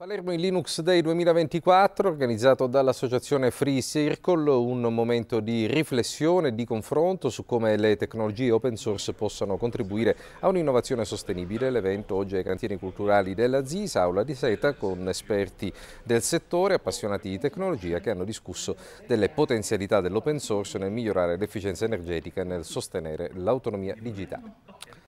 Palermo in Linux Day 2024 organizzato dall'associazione Free Circle, un momento di riflessione e di confronto su come le tecnologie open source possano contribuire a un'innovazione sostenibile. L'evento oggi ai cantieri culturali della ZIS, aula di seta, con esperti del settore, appassionati di tecnologia che hanno discusso delle potenzialità dell'open source nel migliorare l'efficienza energetica e nel sostenere l'autonomia digitale.